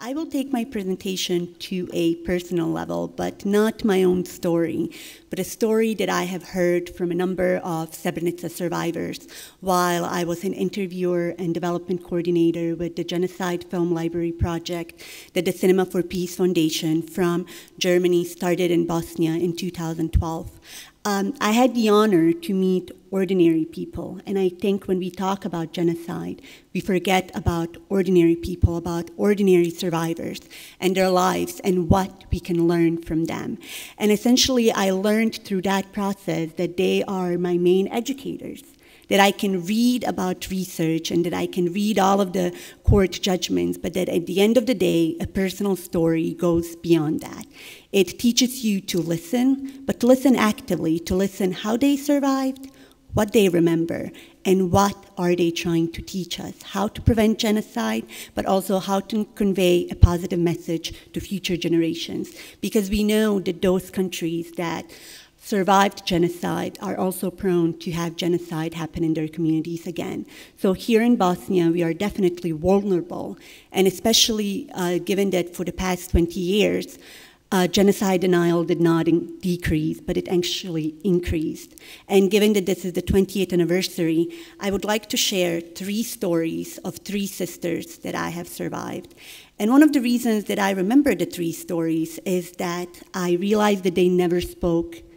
I will take my presentation to a personal level, but not my own story, but a story that I have heard from a number of Srebrenica survivors while I was an interviewer and development coordinator with the Genocide Film Library Project that the Cinema for Peace Foundation from Germany started in Bosnia in 2012. Um, I had the honor to meet ordinary people, and I think when we talk about genocide, we forget about ordinary people, about ordinary survivors and their lives and what we can learn from them. And essentially, I learned through that process that they are my main educators that I can read about research and that I can read all of the court judgments, but that at the end of the day, a personal story goes beyond that. It teaches you to listen, but listen actively, to listen how they survived, what they remember, and what are they trying to teach us, how to prevent genocide, but also how to convey a positive message to future generations. Because we know that those countries that survived genocide are also prone to have genocide happen in their communities again. So here in Bosnia, we are definitely vulnerable, and especially uh, given that for the past 20 years, uh, genocide denial did not decrease, but it actually increased. And given that this is the 20th anniversary, I would like to share three stories of three sisters that I have survived. And one of the reasons that I remember the three stories is that I realized that they never spoke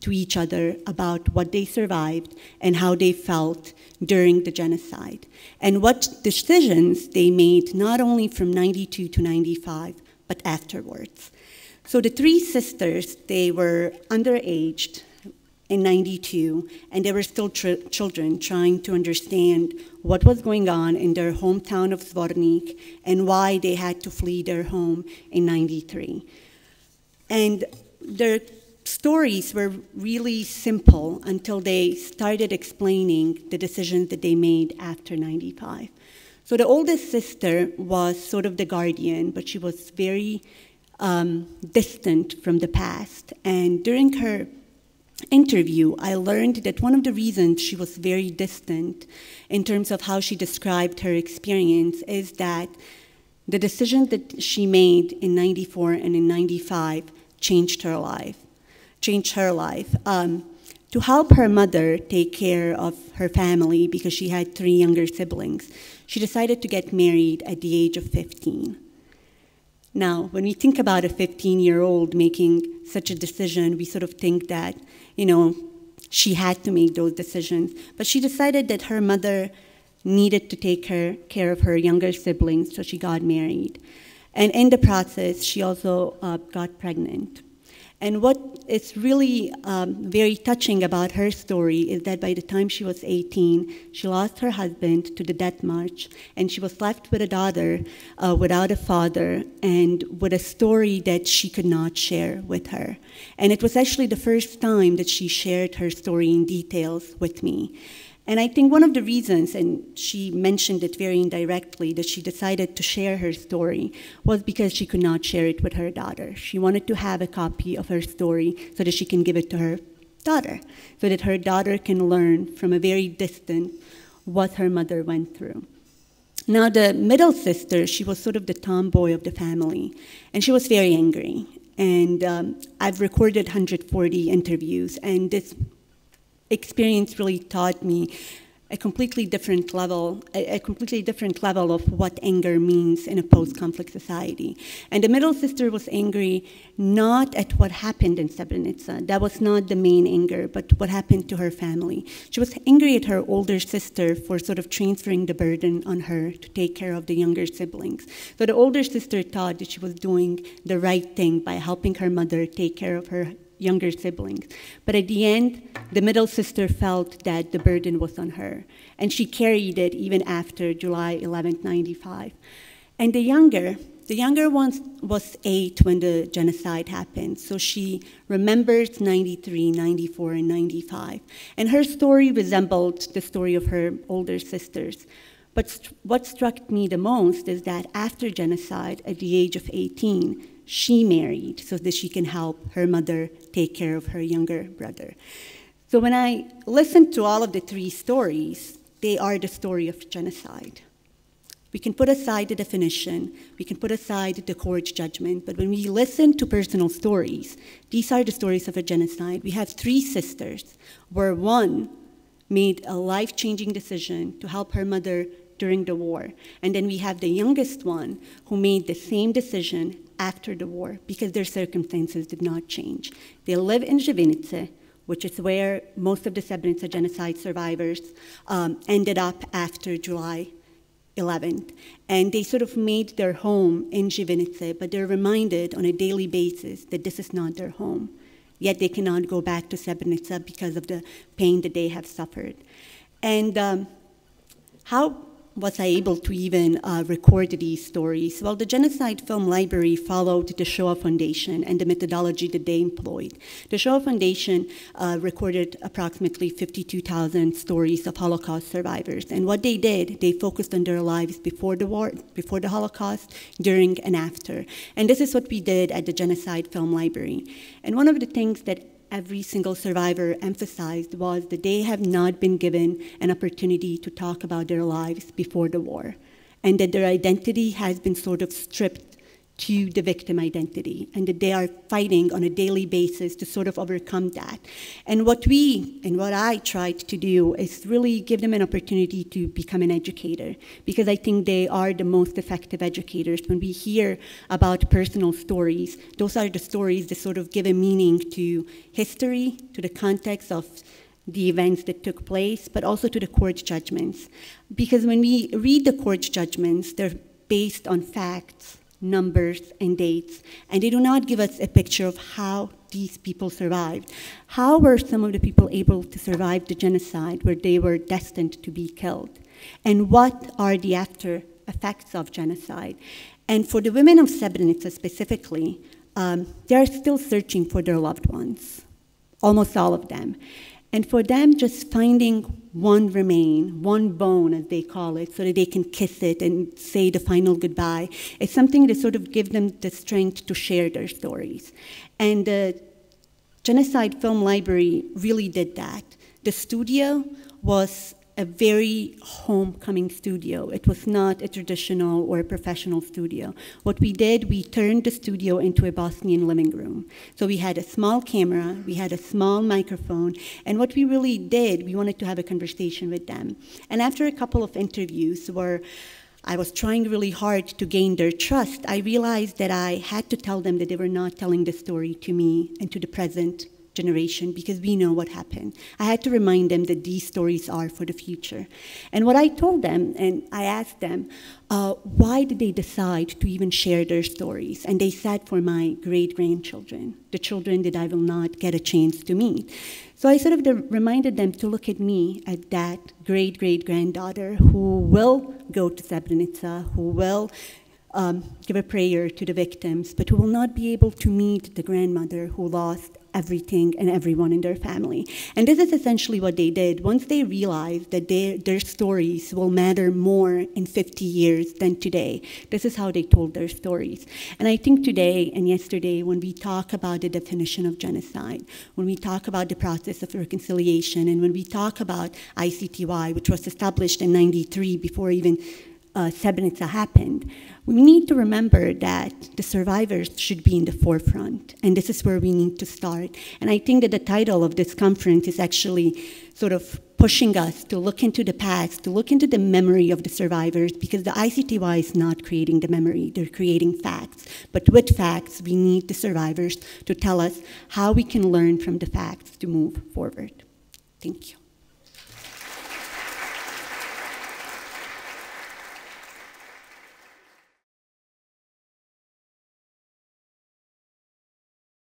to each other about what they survived and how they felt during the genocide, and what decisions they made not only from 92 to 95, but afterwards. So the three sisters, they were underaged in 92, and they were still children trying to understand what was going on in their hometown of Zvornik and why they had to flee their home in 93. And their stories were really simple until they started explaining the decisions that they made after 95. So the oldest sister was sort of the guardian, but she was very um, distant from the past. And during her interview, I learned that one of the reasons she was very distant in terms of how she described her experience is that the decision that she made in 94 and in 95 changed her life changed her life. Um, to help her mother take care of her family because she had three younger siblings, she decided to get married at the age of 15. Now, when we think about a 15 year old making such a decision, we sort of think that, you know, she had to make those decisions. But she decided that her mother needed to take her, care of her younger siblings, so she got married. And in the process, she also uh, got pregnant. And what is really um, very touching about her story is that by the time she was 18, she lost her husband to the death march, and she was left with a daughter uh, without a father and with a story that she could not share with her. And it was actually the first time that she shared her story in details with me. And I think one of the reasons, and she mentioned it very indirectly, that she decided to share her story was because she could not share it with her daughter. She wanted to have a copy of her story so that she can give it to her daughter, so that her daughter can learn from a very distant what her mother went through. Now, the middle sister, she was sort of the tomboy of the family, and she was very angry. And um, I've recorded 140 interviews, and this experience really taught me a completely different level, a, completely different level of what anger means in a post-conflict society. And the middle sister was angry not at what happened in Srebrenica. That was not the main anger, but what happened to her family. She was angry at her older sister for sort of transferring the burden on her to take care of the younger siblings. So the older sister thought that she was doing the right thing by helping her mother take care of her younger siblings. But at the end, the middle sister felt that the burden was on her, and she carried it even after July 11, 95. And the younger, the younger one was eight when the genocide happened, so she remembers 93, 94, and 95. And her story resembled the story of her older sisters. But st what struck me the most is that after genocide, at the age of 18, she married so that she can help her mother take care of her younger brother. So when I listen to all of the three stories, they are the story of genocide. We can put aside the definition, we can put aside the court judgment, but when we listen to personal stories, these are the stories of a genocide. We have three sisters, where one made a life changing decision to help her mother during the war. And then we have the youngest one who made the same decision after the war because their circumstances did not change. They live in Živinice, which is where most of the Srebrenica genocide survivors um, ended up after July 11th. And they sort of made their home in Živinice, but they're reminded on a daily basis that this is not their home. Yet they cannot go back to Srebrenica because of the pain that they have suffered. And um, how was I able to even uh, record these stories? Well, the Genocide Film Library followed the Shoah Foundation and the methodology that they employed. The Shoah Foundation uh, recorded approximately 52,000 stories of Holocaust survivors. And what they did, they focused on their lives before the war, before the Holocaust, during and after. And this is what we did at the Genocide Film Library. And one of the things that every single survivor emphasized was that they have not been given an opportunity to talk about their lives before the war, and that their identity has been sort of stripped to the victim identity, and that they are fighting on a daily basis to sort of overcome that. And what we and what I tried to do is really give them an opportunity to become an educator, because I think they are the most effective educators. When we hear about personal stories, those are the stories that sort of give a meaning to history, to the context of the events that took place, but also to the court judgments. Because when we read the court judgments, they're based on facts numbers, and dates, and they do not give us a picture of how these people survived. How were some of the people able to survive the genocide where they were destined to be killed? And what are the after effects of genocide? And for the women of Srebrenica specifically, um, they are still searching for their loved ones, almost all of them. And for them, just finding one remain, one bone, as they call it, so that they can kiss it and say the final goodbye, It's something that sort of gives them the strength to share their stories. And the Genocide Film Library really did that. The studio was a very homecoming studio. It was not a traditional or a professional studio. What we did, we turned the studio into a Bosnian living room. So we had a small camera, we had a small microphone, and what we really did, we wanted to have a conversation with them. And after a couple of interviews where I was trying really hard to gain their trust, I realized that I had to tell them that they were not telling the story to me and to the present generation because we know what happened. I had to remind them that these stories are for the future. And what I told them, and I asked them, uh, why did they decide to even share their stories? And they said, for my great grandchildren, the children that I will not get a chance to meet. So I sort of reminded them to look at me, at that great great granddaughter who will go to Srebrenica, who will um, give a prayer to the victims, but who will not be able to meet the grandmother who lost everything and everyone in their family. And this is essentially what they did. Once they realized that their, their stories will matter more in 50 years than today, this is how they told their stories. And I think today and yesterday, when we talk about the definition of genocide, when we talk about the process of reconciliation, and when we talk about ICTY, which was established in 93 before even uh, Srebrenica happened, we need to remember that the survivors should be in the forefront, and this is where we need to start. And I think that the title of this conference is actually sort of pushing us to look into the past, to look into the memory of the survivors, because the ICTY is not creating the memory, they're creating facts. But with facts, we need the survivors to tell us how we can learn from the facts to move forward. Thank you.